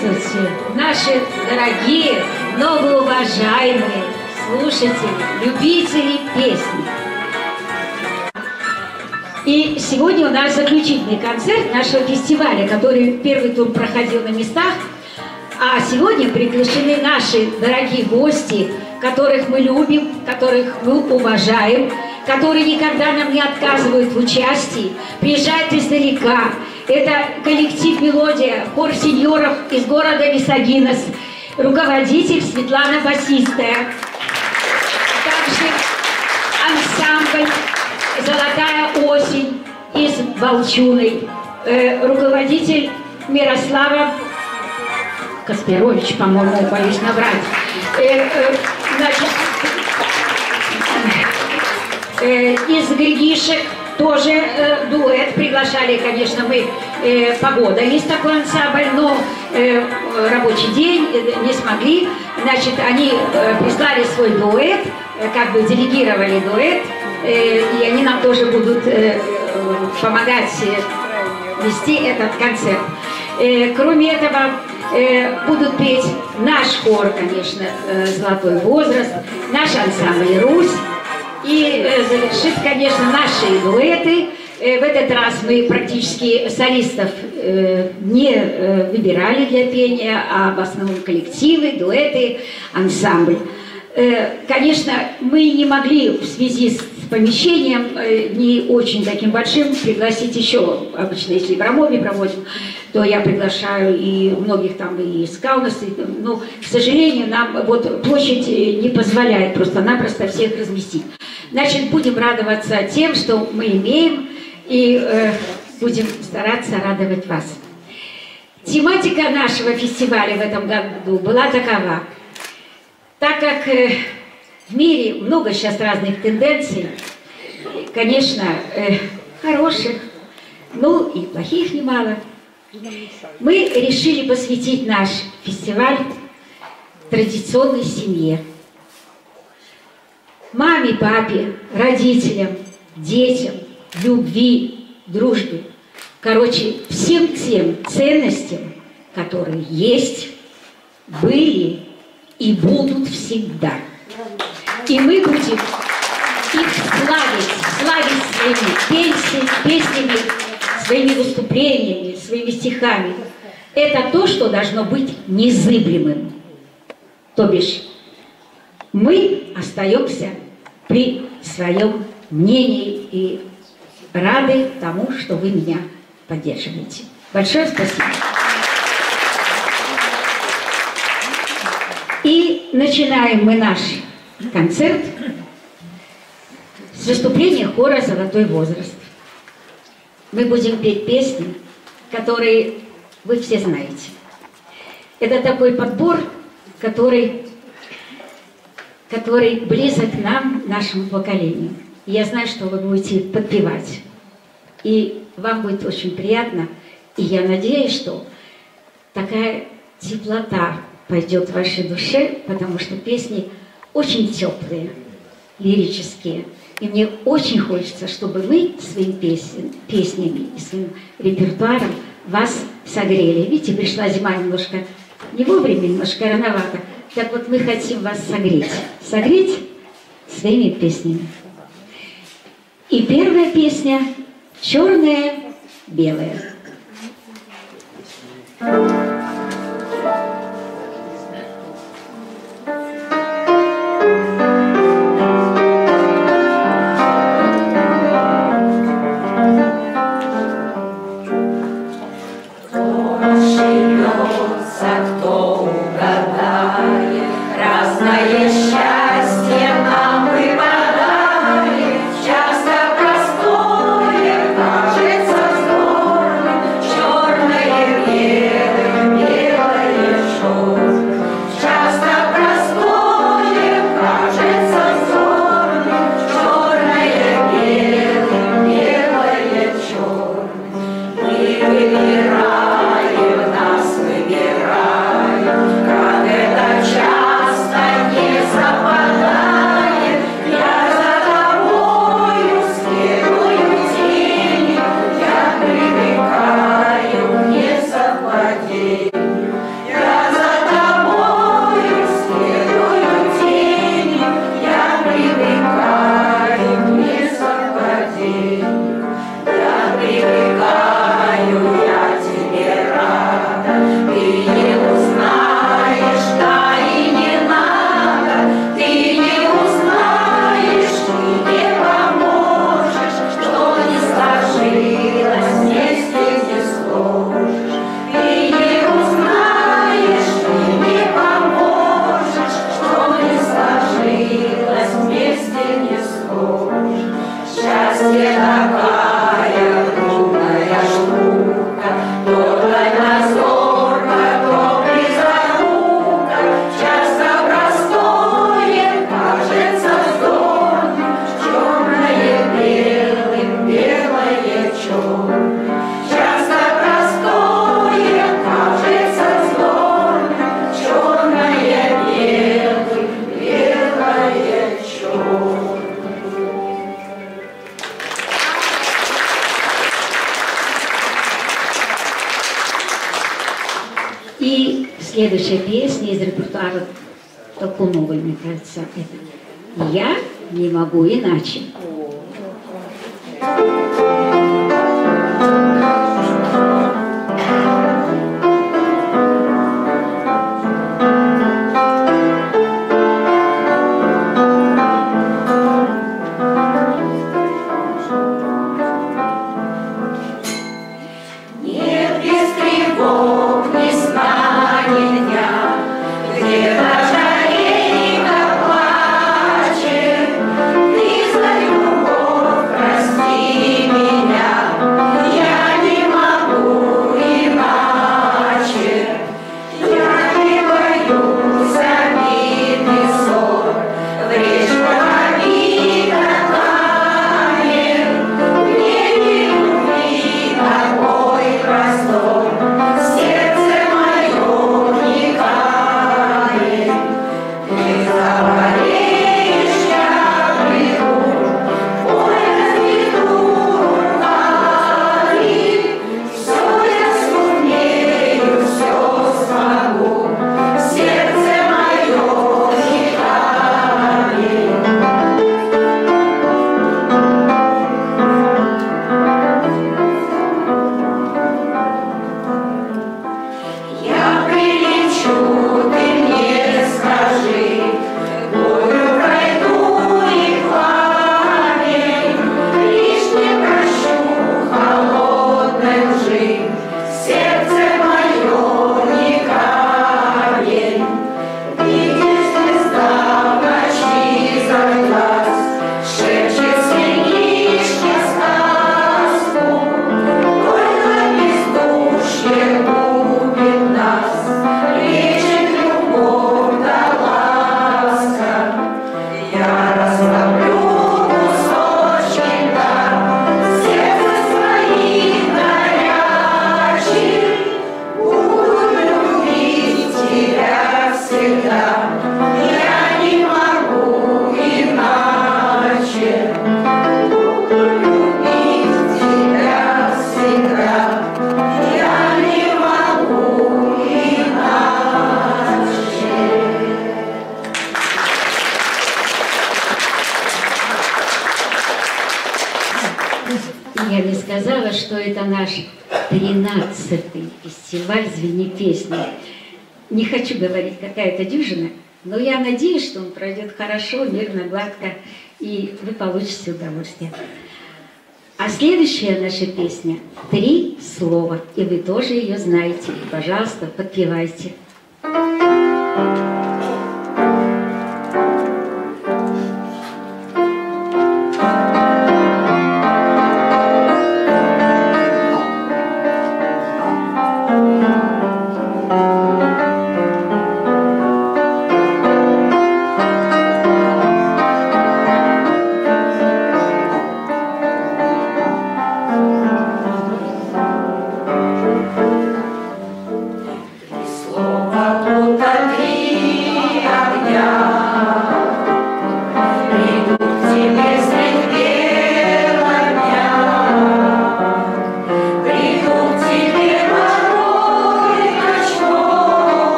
Здравствуйте, наши дорогие, многоуважаемые слушатели, любители песни. И сегодня у нас заключительный концерт нашего фестиваля, который первый тур проходил на местах. А сегодня приглашены наши дорогие гости, которых мы любим, которых мы уважаем, которые никогда нам не отказывают в участии, приезжают издалека. Это коллектив «Мелодия», хор сеньоров из города Висагинос, руководитель Светлана Басистая. Также ансамбль «Золотая осень» из Волчуной, э, руководитель Мирослава Каспирович, по-моему, боюсь набрать. Э, э, значит, э, из Григишек тоже э, дуэт. Приглашали, конечно, мы э, «Погода». Есть такой ансамбль, но э, рабочий день э, не смогли. Значит, они э, прислали свой дуэт, э, как бы делегировали дуэт, э, и они нам тоже будут э, помогать э, вести этот концерт. Э, кроме этого, э, будут петь наш хор, конечно, э, «Золотой возраст», наш ансамбль «Русь», и э, конечно, наши дуэты. Э, в этот раз мы практически солистов э, не э, выбирали для пения, а в основном коллективы, дуэты, ансамбль. Конечно, мы не могли в связи с помещением не очень таким большим пригласить еще, обычно если в Рамове проводим, то я приглашаю и многих там и из Каунаса, но, к сожалению, нам вот площадь не позволяет просто-напросто всех разместить. Значит, будем радоваться тем, что мы имеем, и э, будем стараться радовать вас. Тематика нашего фестиваля в этом году была такова. Так как э, в мире много сейчас разных тенденций, конечно, э, хороших, ну и плохих немало, мы решили посвятить наш фестиваль традиционной семье маме, папе, родителям, детям, любви, дружбе. Короче, всем тем ценностям, которые есть, были и будут всегда. И мы будем их славить, славить своими песнями, песнями, своими выступлениями, своими стихами. Это то, что должно быть незыблемым. То бишь, мы остаемся при своем мнении и рады тому, что вы меня поддерживаете. Большое спасибо. И начинаем мы наш концерт с выступления хора «Золотой возраст». Мы будем петь песни, которые вы все знаете. Это такой подбор, который который близок нам, нашему поколению. Я знаю, что вы будете подпевать. И вам будет очень приятно. И я надеюсь, что такая теплота пойдет в вашей душе, потому что песни очень теплые, лирические. И мне очень хочется, чтобы мы своими песен, песнями и своим репертуаром вас согрели. Видите, пришла зима немножко не вовремя, немножко рановато. Так вот мы хотим вас согреть. Согреть своими песнями. И первая песня «Черная, белая». Часто простое, следующая песня из репертуара Толкуновой, мне кажется, это «Я не могу иначе». Какая-то дюжина, но я надеюсь, что он пройдет хорошо, мирно, гладко, и вы получите удовольствие. А следующая наша песня «Три слова», и вы тоже ее знаете. Пожалуйста, подпевайте. Thank you.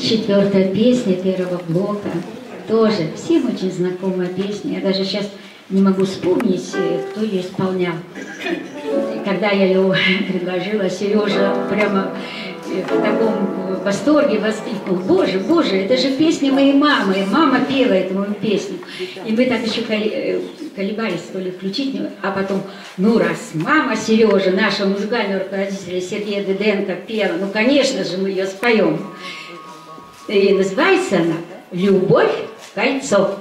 Четвертая песня первого блока. Тоже всем очень знакомая песня. Я даже сейчас не могу вспомнить, э, кто ее исполнял. Когда я ее предложила, Сережа прямо э, в таком восторге воскликнул, боже, боже, это же песня моей мамы, мама пела эту песню. И мы так еще э, колебались, то ли включить, а потом, ну раз мама Сережа, наша музыкальная руководитель Сергея Деденко пела, ну конечно же мы ее споем. И называется она «Любовь кольцо».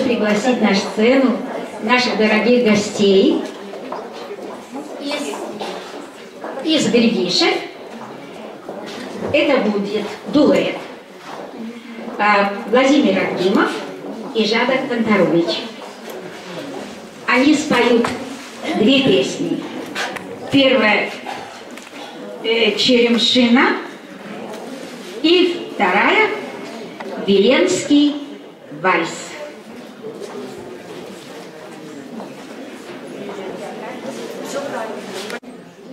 Пригласить на сцену наших дорогих гостей из, из Григишек. Это будет дуэт а, Владимир Акимов и Жада Конторович. Они споют две песни. Первая э, «Черемшина» и вторая «Веленский вальс».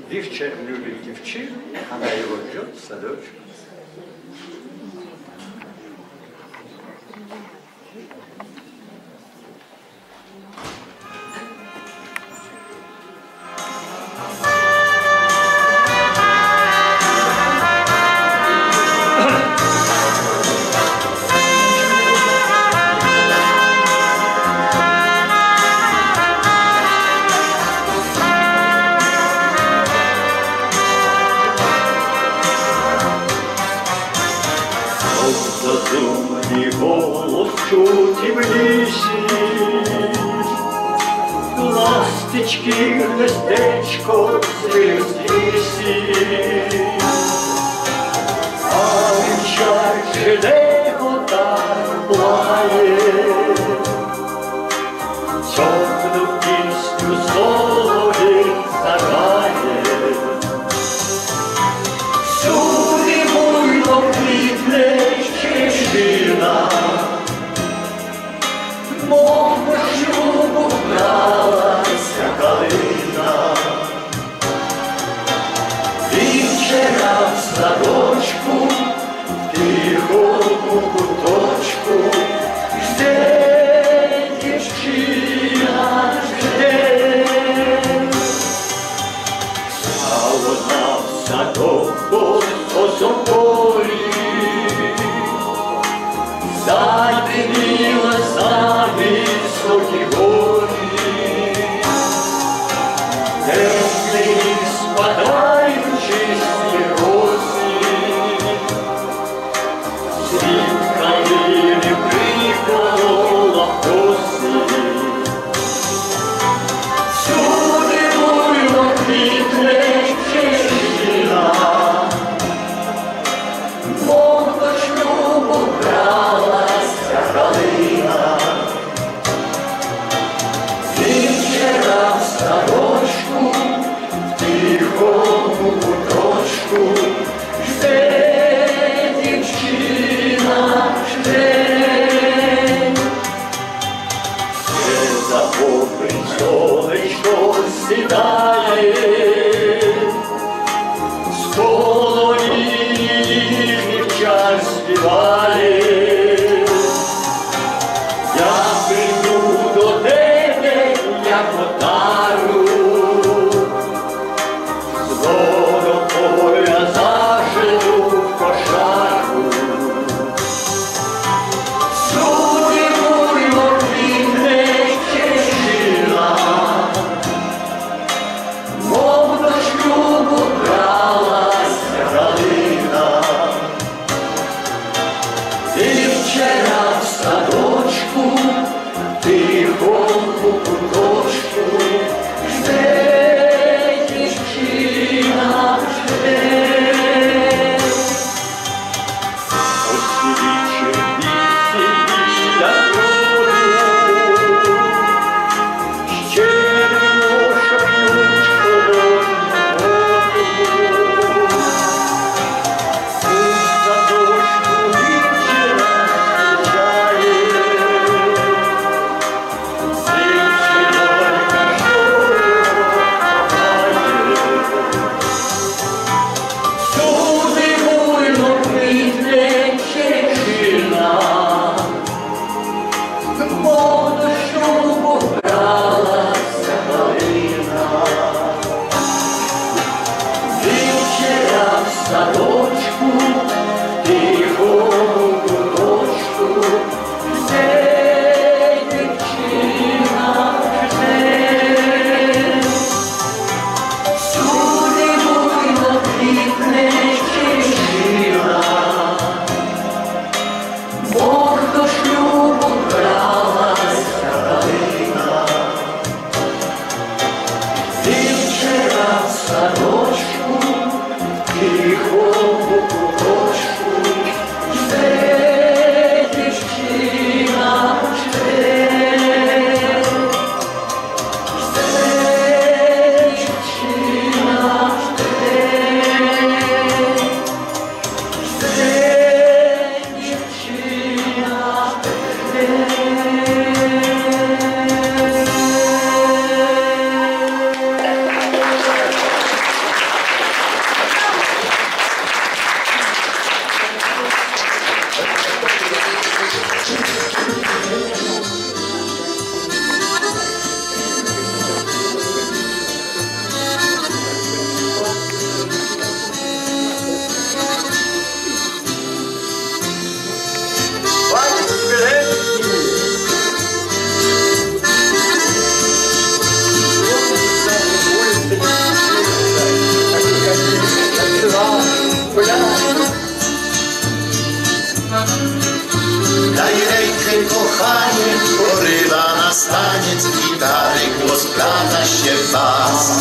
Вивча любит девчин, она его ждет в садочку. Senhor. Daj rękę, kochanie, porywa nas taniec gitary, głos plata się bas.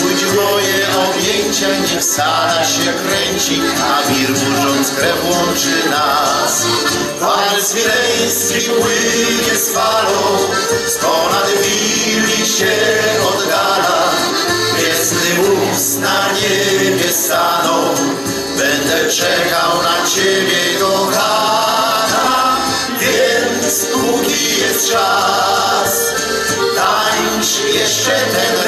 Pójdź w moje objęcia, niech sala się kręci, a wir burząc krew łączy nas. Wals wileński płynie z falą, z ponad wili się oddala. Gwiezdny łóz na niebie staną, będę czekał na ciebie, kochanie czas. Tańcz jeszcze ten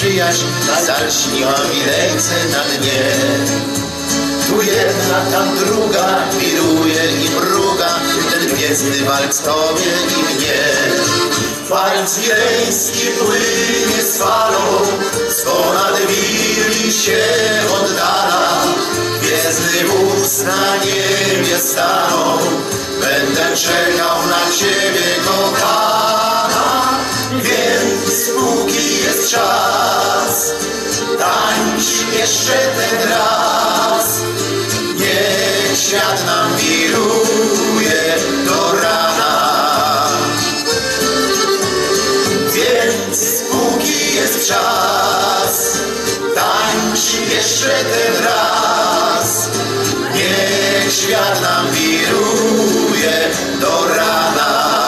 przyjaźń nadal śniła widelce na dnie. Tu jedna, tam druga, wiruje i mruga, ten gwiezdny walk z tobie i mnie. Palc wileński płynie z falą, z ponad się oddala. Gwiezdny wóz na niebie stanął, będę czekał na ciebie, kochana więc póki jest czas, tańcz jeszcze ten raz. Niech świat nam wiruje do rana, więc póki jest czas, tańcz jeszcze ten raz. Niech świat nam wiruje do rana.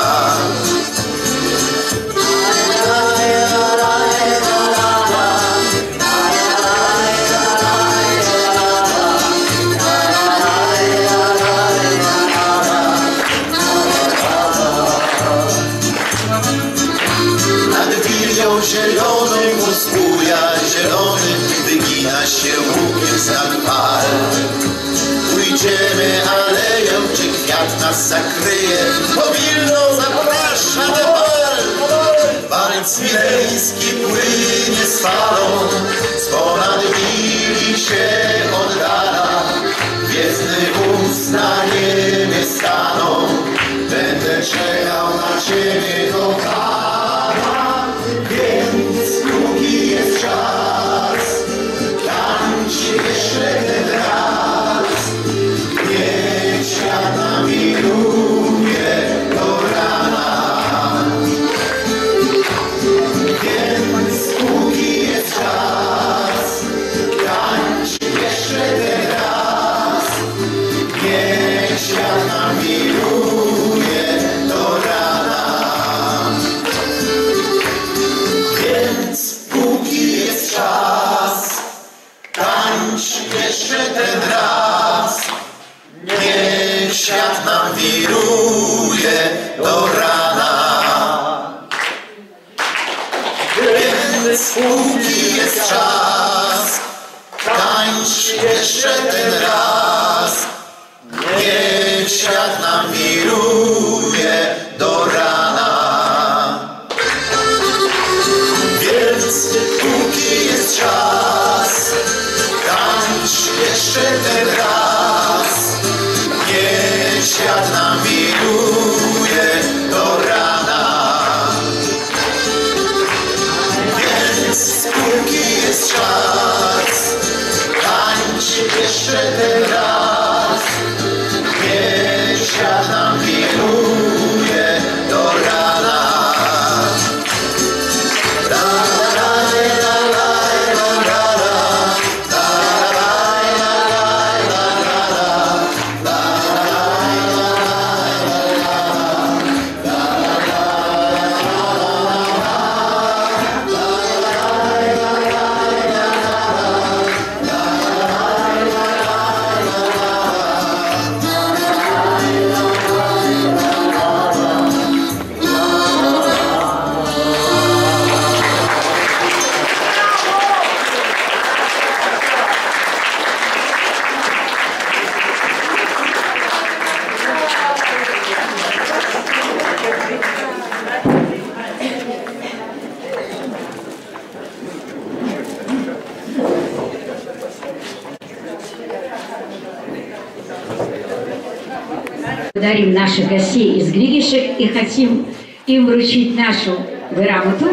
наших гостей из Григишек и хотим им вручить нашу грамоту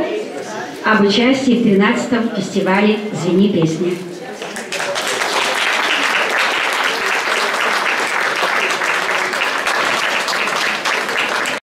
об участии в 13-м фестивале «Звени песни».